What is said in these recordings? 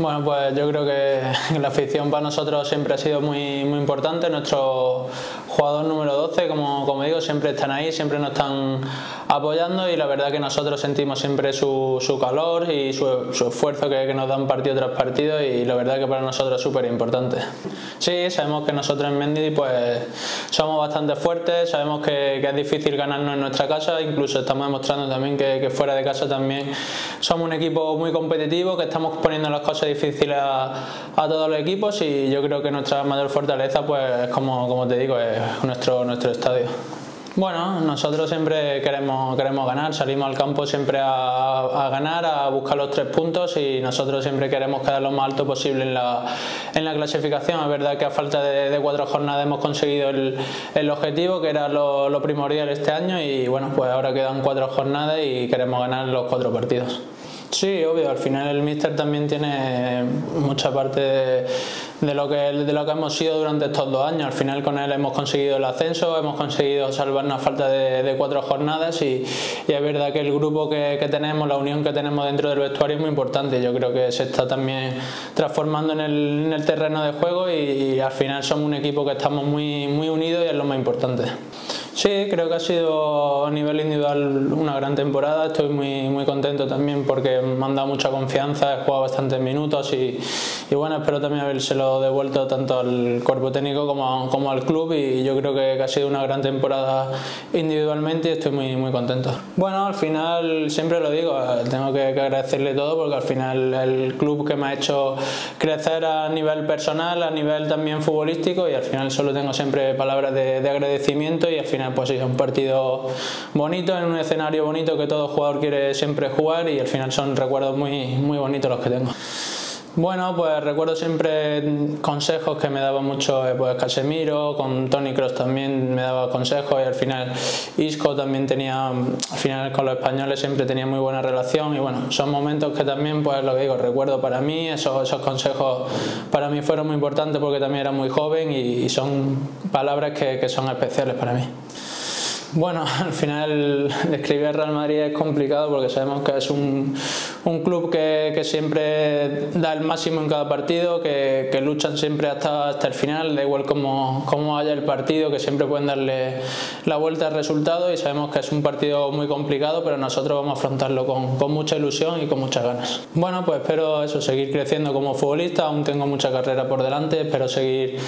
Bueno, pues yo creo que la afición para nosotros siempre ha sido muy, muy importante. Nuestro jugador número 12, como, como digo, siempre están ahí, siempre nos están apoyando y la verdad que nosotros sentimos siempre su, su calor y su, su esfuerzo que, que, nos dan partido tras partido y la verdad que para nosotros es súper importante. Sí, sabemos que nosotros en Mendy pues somos bastante fuertes, sabemos que, que, es difícil ganarnos en nuestra casa, incluso estamos demostrando también que, que fuera de casa también somos un equipo muy competitivo, que estamos poniendo las cosas difíciles a, a todos los equipos y yo creo que nuestra mayor fortaleza pues como, como te digo es nuestro, nuestro estadio. Bueno, nosotros siempre queremos, queremos ganar, salimos al campo siempre a, a, ganar, a buscar los tres puntos y nosotros siempre queremos quedar lo más alto posible en la, en la clasificación. Es verdad que a falta de, de cuatro jornadas hemos conseguido el, el objetivo, que era lo, lo primordial este año y bueno, pues ahora quedan cuatro jornadas y queremos ganar los cuatro partidos. Sí, obvio, al final el míster también tiene mucha parte de, lo que, de lo que hemos sido durante estos dos años. Al final con él hemos conseguido el ascenso, hemos conseguido salvarnos a falta de, cuatro jornadas y, y, es verdad que el grupo que, que, tenemos, la unión que tenemos dentro del vestuario es muy importante. Yo creo que se está también transformando en el, en el terreno de juego y, y, al final somos un equipo que estamos muy, muy unidos y es lo más importante. Sí, creo que ha sido a nivel individual una gran temporada. Estoy muy, muy contento también porque me han dado mucha confianza, he jugado bastantes minutos y, y bueno, espero también habérselo devuelto tanto al cuerpo técnico como, como al club y yo creo que, que, ha sido una gran temporada individualmente y estoy muy, muy contento. Bueno, al final siempre lo digo, tengo que, que agradecerle todo porque al final el club que me ha hecho crecer a nivel personal, a nivel también futbolístico y al final solo tengo siempre palabras de, de agradecimiento y al final pues es un partido bonito en un escenario bonito que todo jugador quiere siempre jugar y al final son recuerdos muy, muy bonitos los que tengo. Bueno, pues recuerdo siempre consejos que me daba mucho eh, pues Casemiro, con Tony Cross también me daba consejos y al final Isco también tenía, al final con los españoles siempre tenía muy buena relación y bueno, son momentos que también pues lo que digo, recuerdo para mí, esos, consejos para mí fueron muy importantes porque también era muy joven y, son palabras que son especiales para mí. Bueno, al final describir al Real Madrid es complicado porque sabemos que es un, un club que, siempre da el máximo en cada partido, que, que luchan siempre hasta, hasta, el final, da igual cómo, cómo haya el partido, que siempre pueden darle la vuelta al resultado y sabemos que es un partido muy complicado, pero nosotros vamos a afrontarlo con, con mucha ilusión y con muchas ganas. Bueno, pues espero eso, seguir creciendo como futbolista, aún tengo mucha carrera por delante, espero seguir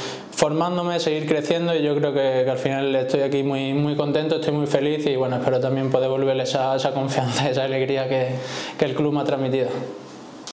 formándome, seguir creciendo y yo creo que, al final estoy aquí muy, muy contento, estoy muy feliz y bueno, espero también poder devolverle esa, esa confianza, esa alegría que, que el club me ha transmitido.